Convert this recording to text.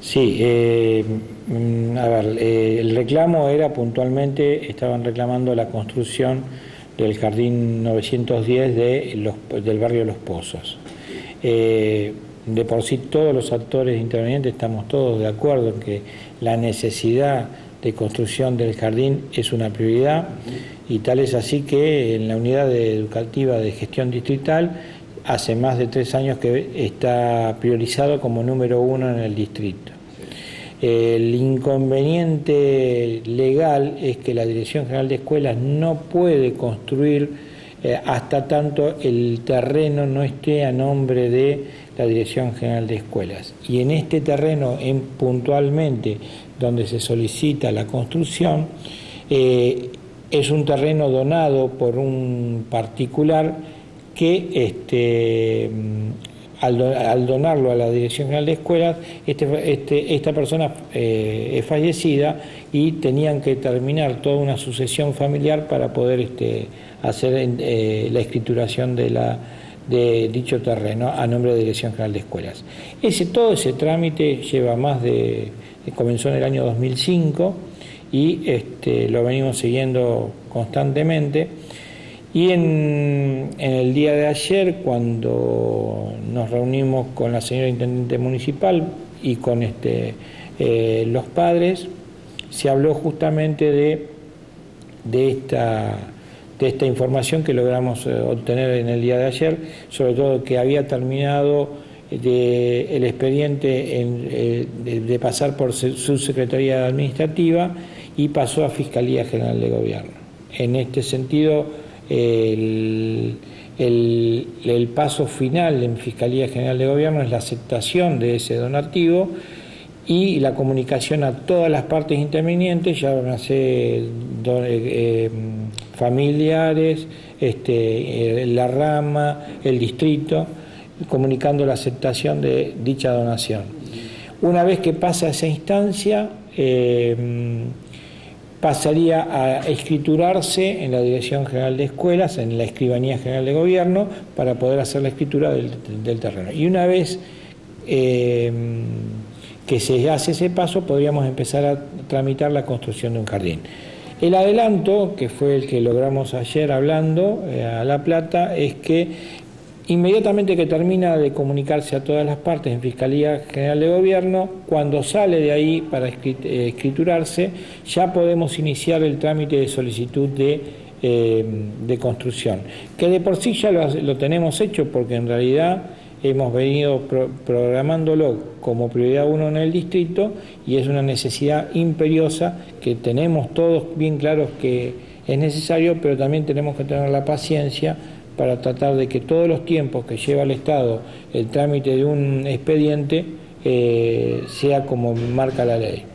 Sí, eh, mm, a ver, eh, el reclamo era puntualmente, estaban reclamando la construcción del jardín 910 de los, del barrio Los Pozos. Eh, de por sí todos los actores intervenientes estamos todos de acuerdo en que la necesidad de construcción del jardín es una prioridad y tal es así que en la unidad educativa de gestión distrital hace más de tres años que está priorizado como número uno en el distrito. El inconveniente legal es que la Dirección General de Escuelas no puede construir eh, hasta tanto el terreno no esté a nombre de la Dirección General de Escuelas. Y en este terreno, en, puntualmente, donde se solicita la construcción, eh, es un terreno donado por un particular que este, al, donarlo a la Dirección General de Escuelas, este, este, esta persona eh, es fallecida y tenían que terminar toda una sucesión familiar para poder hacer eh, la escrituración de, dicho terreno a nombre de Dirección General de Escuelas. Ese, todo ese trámite lleva más de, comenzó en el año 2005 y lo venimos siguiendo constantemente. Y en, el día de ayer, cuando nos reunimos con la señora Intendente Municipal y con este, eh, los padres, se habló justamente de, de, esta, de información que logramos eh, obtener en el día de ayer, sobre todo que había terminado de, el expediente eh, de, pasar por su Secretaría Administrativa y pasó a Fiscalía General de Gobierno. En este sentido, el, paso final en Fiscalía General de Gobierno es la aceptación de ese donativo y la comunicación a todas las partes intervinientes, ya van a ser eh, eh, familiares, este, eh, la rama, el distrito, comunicando la aceptación de dicha donación. Una vez que pasa esa instancia, pasaría a escriturarse en la Dirección General de Escuelas, en la Escribanía General de Gobierno, para poder hacer la escritura del, terreno. Y una vez eh, que se hace ese paso, podríamos empezar a tramitar la construcción de un jardín. El adelanto, que fue el que logramos ayer hablando eh, a La Plata, es que Inmediatamente que termina de comunicarse a todas las partes en Fiscalía General de Gobierno, cuando sale de ahí para eh, escriturarse, ya podemos iniciar el trámite de solicitud de, eh, construcción, que de por sí ya lo, tenemos hecho porque en realidad hemos venido programándolo como prioridad uno en el distrito y es una necesidad imperiosa que tenemos todos bien claros que es necesario, pero también tenemos que tener la paciencia para tratar de que todos los tiempos que lleva el Estado el trámite de un expediente eh, sea como marca la ley.